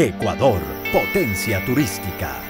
Ecuador, potencia turística.